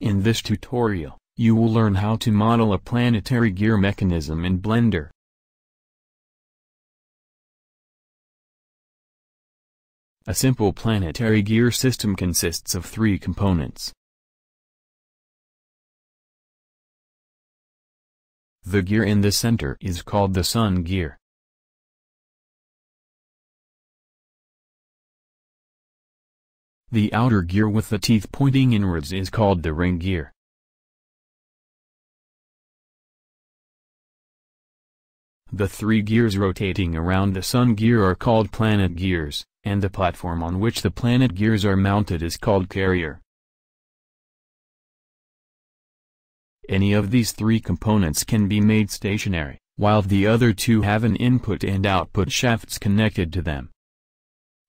In this tutorial, you will learn how to model a planetary gear mechanism in Blender. A simple planetary gear system consists of three components. The gear in the center is called the sun gear. The outer gear with the teeth pointing inwards is called the ring gear. The three gears rotating around the sun gear are called planet gears, and the platform on which the planet gears are mounted is called carrier. Any of these three components can be made stationary, while the other two have an input and output shafts connected to them.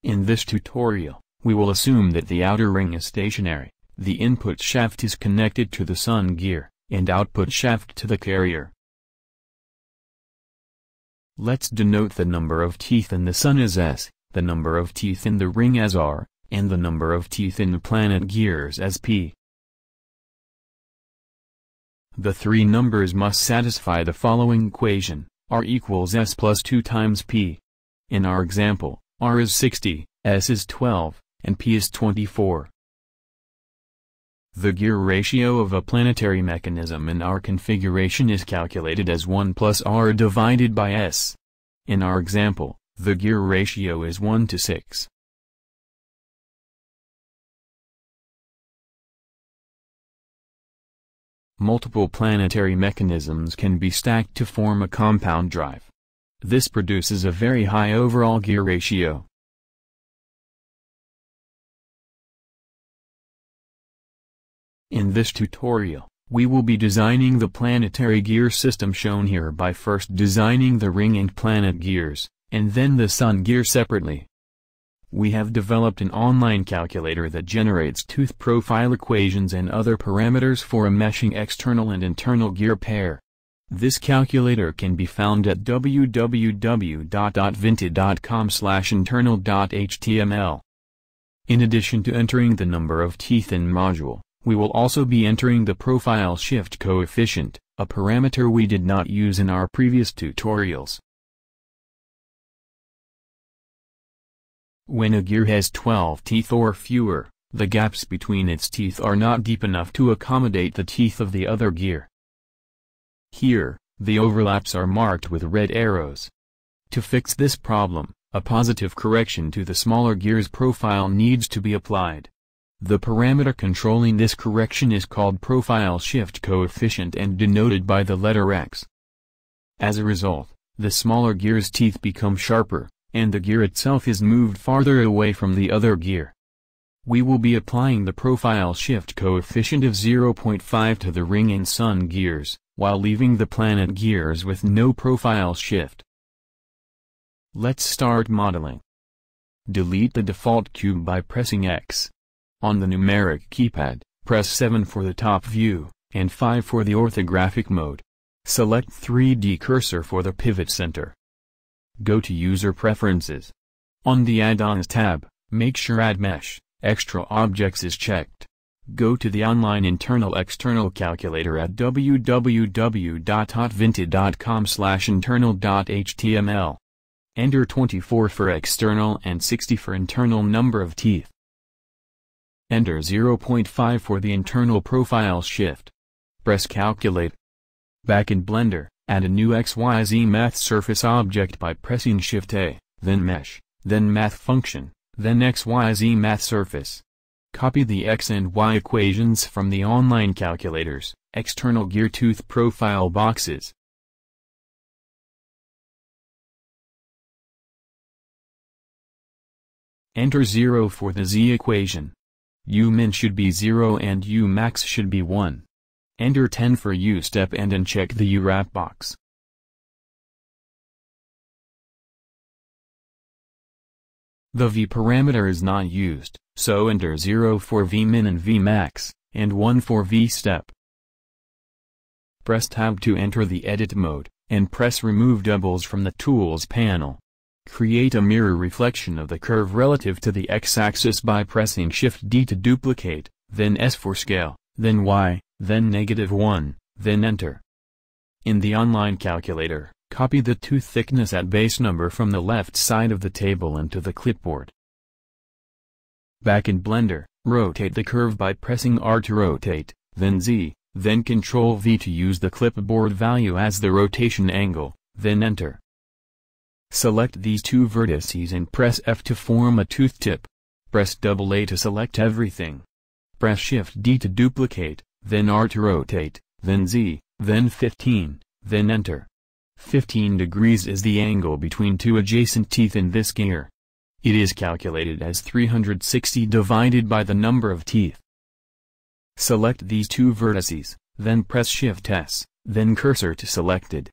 In this tutorial, we will assume that the outer ring is stationary, the input shaft is connected to the sun gear, and output shaft to the carrier. Let's denote the number of teeth in the sun as S, the number of teeth in the ring as R, and the number of teeth in the planet gears as P. The three numbers must satisfy the following equation, R equals S plus 2 times P. In our example, R is 60, S is 12, and P is 24. The gear ratio of a planetary mechanism in our configuration is calculated as 1 plus R divided by S. In our example, the gear ratio is 1 to 6. Multiple planetary mechanisms can be stacked to form a compound drive. This produces a very high overall gear ratio. In this tutorial, we will be designing the planetary gear system shown here by first designing the ring and planet gears, and then the sun gear separately. We have developed an online calculator that generates tooth profile equations and other parameters for a meshing external and internal gear pair. This calculator can be found at www.vinted.com internal.html. In addition to entering the number of teeth in module, we will also be entering the profile shift coefficient, a parameter we did not use in our previous tutorials. When a gear has 12 teeth or fewer, the gaps between its teeth are not deep enough to accommodate the teeth of the other gear. Here, the overlaps are marked with red arrows. To fix this problem, a positive correction to the smaller gear's profile needs to be applied. The parameter controlling this correction is called profile shift coefficient and denoted by the letter X. As a result, the smaller gear's teeth become sharper, and the gear itself is moved farther away from the other gear. We will be applying the profile shift coefficient of 0.5 to the ring and sun gears, while leaving the planet gears with no profile shift. Let's start modeling. Delete the default cube by pressing X. On the numeric keypad, press 7 for the top view, and 5 for the orthographic mode. Select 3D cursor for the pivot center. Go to User Preferences. On the Add-ons tab, make sure Add Mesh, Extra Objects is checked. Go to the online internal-external calculator at www.otvinta.com internal.html. Enter 24 for external and 60 for internal number of teeth. Enter 0.5 for the internal profile shift. Press Calculate. Back in Blender, add a new XYZ Math surface object by pressing Shift-A, then Mesh, then Math function, then XYZ Math surface. Copy the X and Y equations from the online calculators, external gear tooth profile boxes. Enter 0 for the Z equation. U-min should be 0 and U-max should be 1. Enter 10 for U-step and uncheck the U-wrap box. The V parameter is not used, so enter 0 for V-min and V-max, and 1 for V-step. Press Tab to enter the edit mode, and press Remove Doubles from the Tools panel. Create a mirror reflection of the curve relative to the x-axis by pressing Shift-D to duplicate, then S for scale, then Y, then negative 1, then enter. In the online calculator, copy the tooth thickness at base number from the left side of the table into the clipboard. Back in Blender, rotate the curve by pressing R to rotate, then Z, then Ctrl V to use the clipboard value as the rotation angle, then enter. Select these two vertices and press F to form a tooth tip. Press double A to select everything. Press Shift D to duplicate, then R to rotate, then Z, then 15, then enter. 15 degrees is the angle between two adjacent teeth in this gear. It is calculated as 360 divided by the number of teeth. Select these two vertices, then press Shift S, then cursor to selected.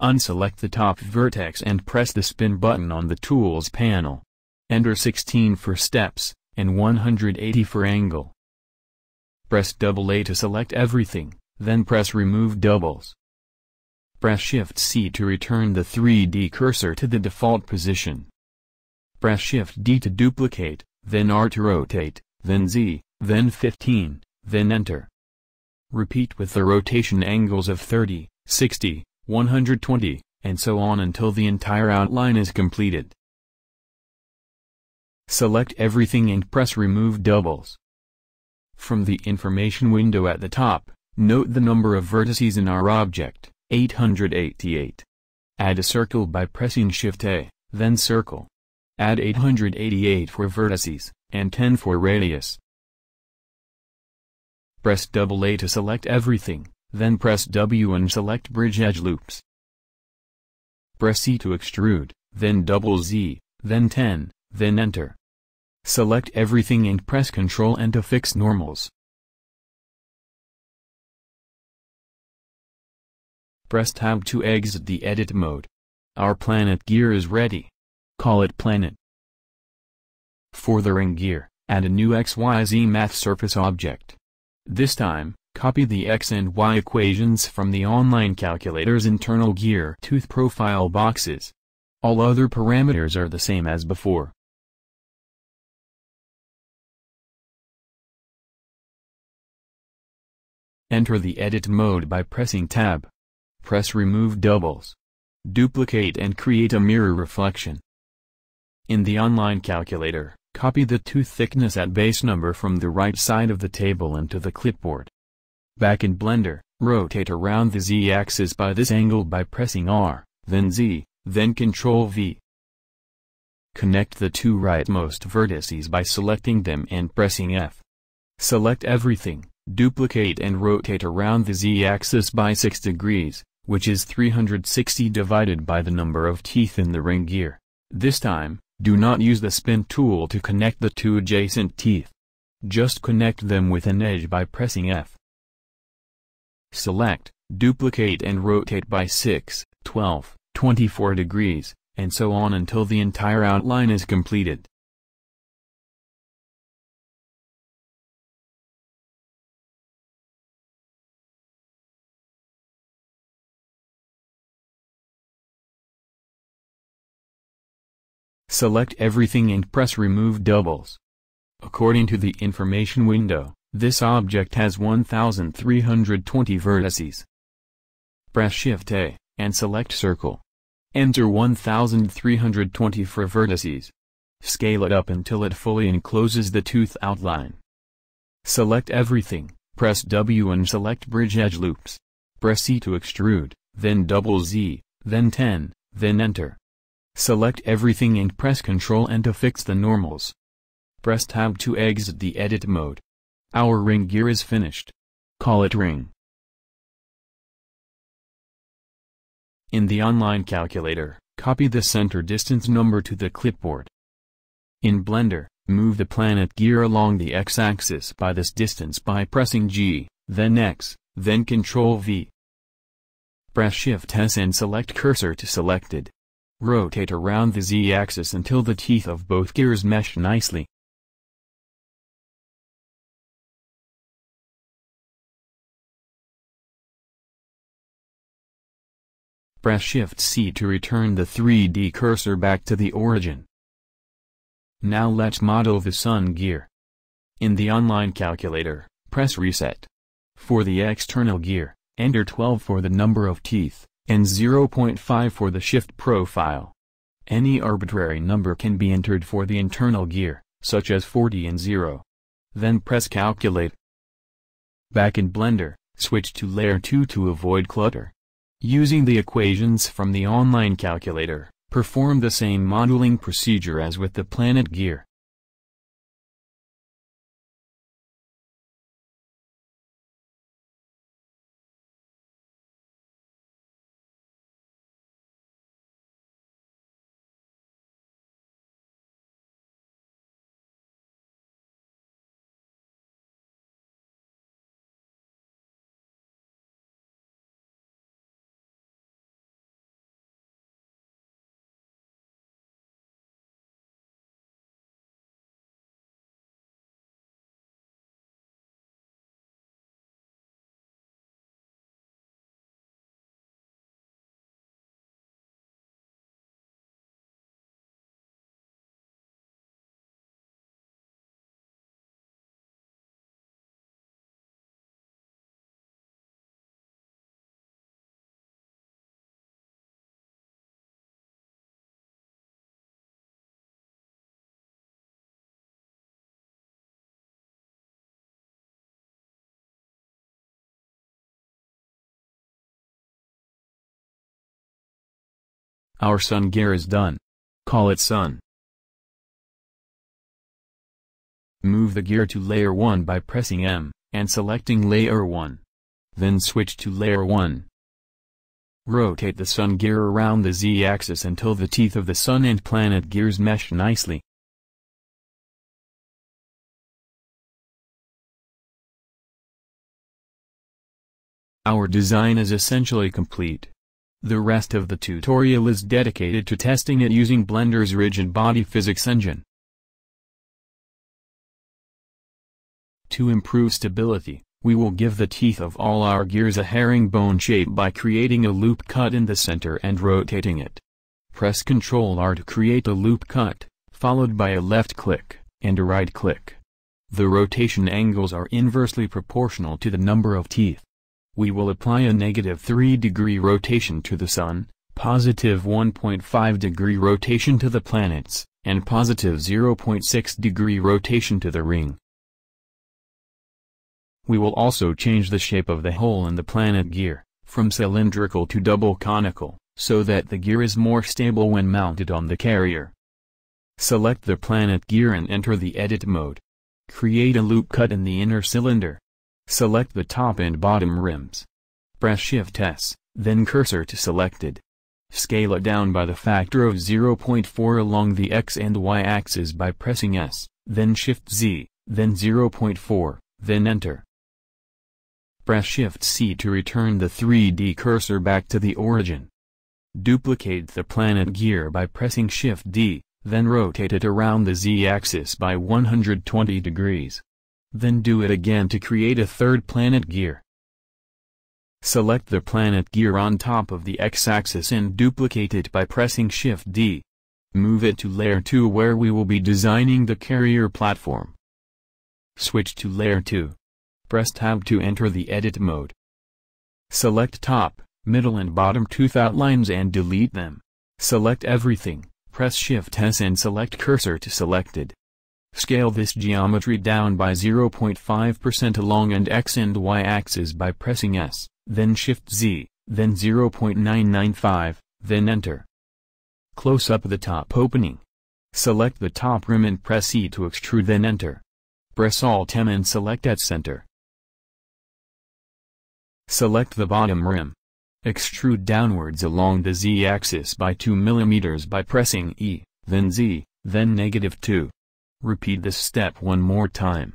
Unselect the top vertex and press the spin button on the Tools panel. Enter 16 for steps, and 180 for angle. Press double A to select everything, then press Remove Doubles. Press Shift C to return the 3D cursor to the default position. Press Shift D to duplicate, then R to rotate, then Z, then 15, then enter. Repeat with the rotation angles of 30, 60, 120, and so on until the entire outline is completed. Select everything and press Remove Doubles. From the information window at the top, note the number of vertices in our object, 888. Add a circle by pressing Shift A, then Circle. Add 888 for vertices, and 10 for radius. Press double A to select everything, then press W and select Bridge Edge Loops. Press C to extrude, then double Z, then 10, then enter. Select everything and press Ctrl N to fix normals. Press Tab to exit the edit mode. Our planet gear is ready. Call it planet. For the ring gear, add a new XYZ math surface object. This time, copy the x and y equations from the online calculator's internal gear tooth profile boxes. All other parameters are the same as before. Enter the edit mode by pressing Tab. Press Remove Doubles. Duplicate and create a mirror reflection. In the online calculator, Copy the tooth thickness at base number from the right side of the table into the clipboard. Back in Blender, rotate around the z-axis by this angle by pressing R, then Z, then Ctrl V. Connect the two rightmost vertices by selecting them and pressing F. Select everything, duplicate and rotate around the z-axis by 6 degrees, which is 360 divided by the number of teeth in the ring gear. This time, do not use the spin tool to connect the two adjacent teeth. Just connect them with an edge by pressing F. Select, duplicate and rotate by 6, 12, 24 degrees, and so on until the entire outline is completed. Select everything and press Remove Doubles. According to the information window, this object has 1320 vertices. Press Shift A, and select Circle. Enter 1320 for vertices. Scale it up until it fully encloses the tooth outline. Select everything, press W and select Bridge Edge Loops. Press C to extrude, then double Z, then 10, then enter. Select everything and press Ctrl N to fix the normals. Press Tab to exit the edit mode. Our ring gear is finished. Call it ring. In the online calculator, copy the center distance number to the clipboard. In Blender, move the planet gear along the x-axis by this distance by pressing G, then X, then Ctrl V. Press Shift S and select cursor to selected. Rotate around the z-axis until the teeth of both gears mesh nicely. Press Shift-C to return the 3D cursor back to the origin. Now let's model the sun gear. In the online calculator, press reset. For the external gear, enter 12 for the number of teeth, and 0.5 for the shift profile. Any arbitrary number can be entered for the internal gear, such as 40 and 0. Then press calculate. Back in Blender, switch to layer 2 to avoid clutter. Using the equations from the online calculator, perform the same modeling procedure as with the planet gear. Our sun gear is done. Call it sun. Move the gear to layer 1 by pressing M, and selecting layer 1. Then switch to layer 1. Rotate the sun gear around the z-axis until the teeth of the sun and planet gears mesh nicely. Our design is essentially complete. The rest of the tutorial is dedicated to testing it using Blender's rigid body physics engine. To improve stability, we will give the teeth of all our gears a herringbone shape by creating a loop cut in the center and rotating it. Press Ctrl R to create a loop cut, followed by a left click, and a right click. The rotation angles are inversely proportional to the number of teeth we will apply a negative 3 degree rotation to the Sun, positive 1.5 degree rotation to the planets, and positive 0.6 degree rotation to the ring. We will also change the shape of the hole in the planet gear, from cylindrical to double conical, so that the gear is more stable when mounted on the carrier. Select the planet gear and enter the edit mode. Create a loop cut in the inner cylinder. Select the top and bottom rims. Press Shift S, then cursor to selected. Scale it down by the factor of 0.4 along the X and Y axes by pressing S, then Shift Z, then 0.4, then Enter. Press Shift C to return the 3D cursor back to the origin. Duplicate the planet gear by pressing Shift D, then rotate it around the Z-axis by 120 degrees. Then do it again to create a third planet gear. Select the planet gear on top of the x-axis and duplicate it by pressing Shift D. Move it to layer 2 where we will be designing the carrier platform. Switch to layer 2. Press tab to enter the edit mode. Select top, middle and bottom tooth outlines and delete them. Select everything, press Shift S and select cursor to selected. Scale this geometry down by 0.5% along and x and y axes by pressing S, then Shift Z, then 0.995, then Enter. Close up the top opening. Select the top rim and press E to extrude then Enter. Press Alt M and select at center. Select the bottom rim. Extrude downwards along the Z-axis by 2 mm by pressing E, then Z, then negative 2. Repeat this step one more time.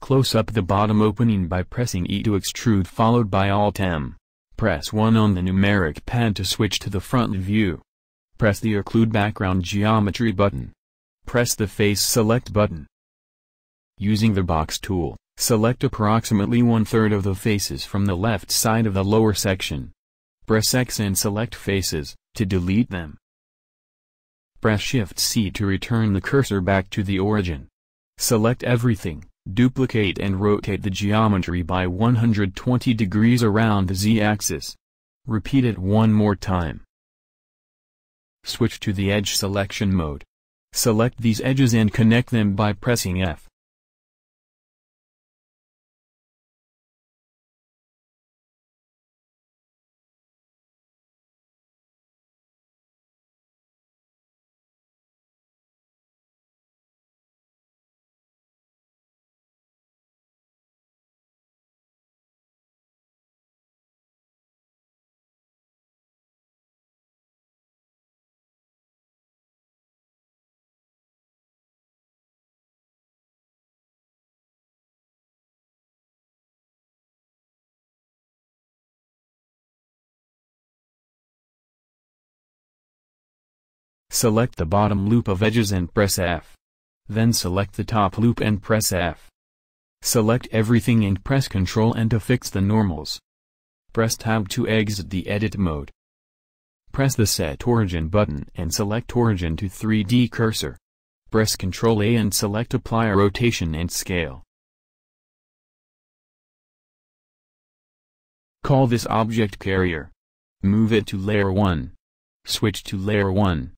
Close up the bottom opening by pressing E to extrude followed by Alt M. Press 1 on the numeric pad to switch to the front view. Press the Occlude Background Geometry button. Press the Face Select button. Using the box tool, select approximately one-third of the faces from the left side of the lower section. Press X and select faces, to delete them. Press Shift-C to return the cursor back to the origin. Select everything, Duplicate and rotate the geometry by 120 degrees around the z-axis. Repeat it one more time. Switch to the edge selection mode. Select these edges and connect them by pressing F. Select the bottom loop of edges and press F. Then select the top loop and press F. Select everything and press Ctrl N to fix the normals. Press Tab to exit the edit mode. Press the Set Origin button and select Origin to 3D cursor. Press Ctrl A and select Apply Rotation and Scale. Call this object carrier. Move it to layer 1. Switch to layer 1.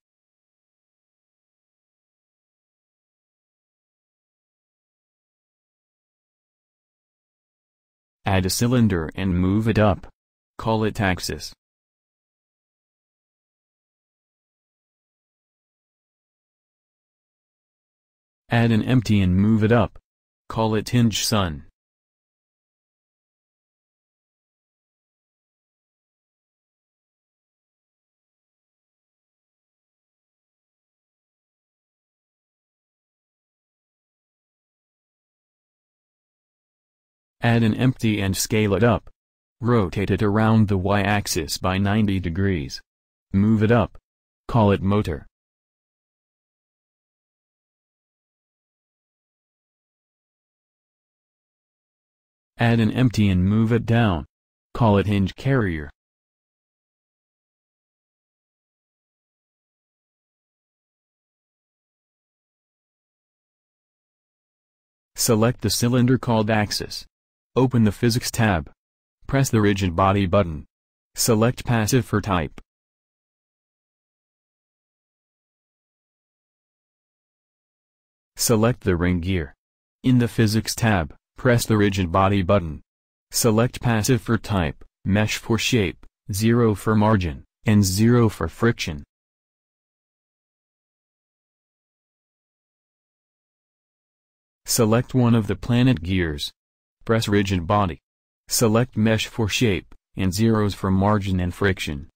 Add a cylinder and move it up. Call it axis. Add an empty and move it up. Call it hinge sun. Add an empty and scale it up. Rotate it around the y-axis by 90 degrees. Move it up. Call it motor. Add an empty and move it down. Call it hinge carrier. Select the cylinder called axis. Open the Physics tab. Press the Rigid Body button. Select Passive for type. Select the ring gear. In the Physics tab, press the Rigid Body button. Select Passive for type, Mesh for shape, 0 for margin, and 0 for friction. Select one of the planet gears. Press rigid body. Select mesh for shape, and zeros for margin and friction.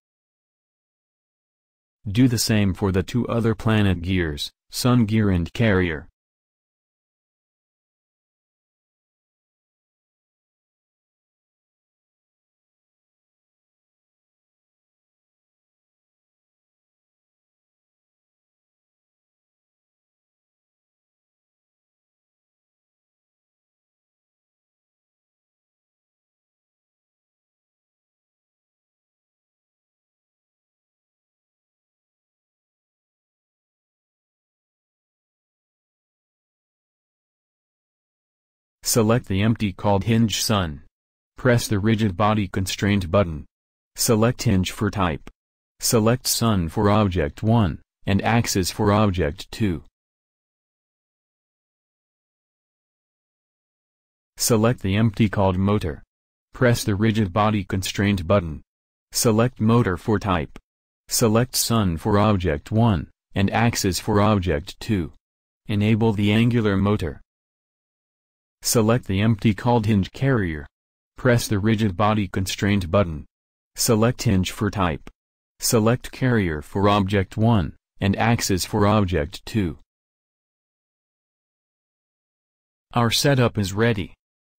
Do the same for the two other planet gears, sun gear and carrier. Select the empty called hinge sun. Press the rigid body constraint button. Select hinge for type. Select sun for object 1, and axis for object 2. Select the empty called motor. Press the rigid body constraint button. Select motor for type. Select sun for object 1, and axis for object 2. Enable the angular motor. Select the empty called hinge carrier. Press the rigid body constraint button. Select hinge for type. Select carrier for object 1, and axis for object 2. Our setup is ready.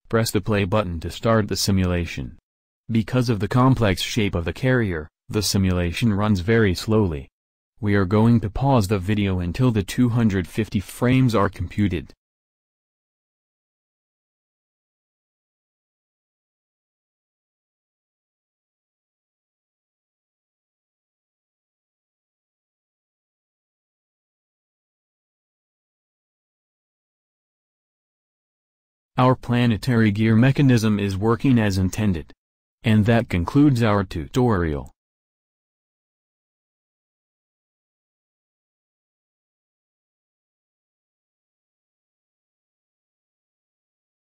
Press the play button to start the simulation. Because of the complex shape of the carrier, the simulation runs very slowly. We are going to pause the video until the 250 frames are computed. Our planetary gear mechanism is working as intended. And that concludes our tutorial.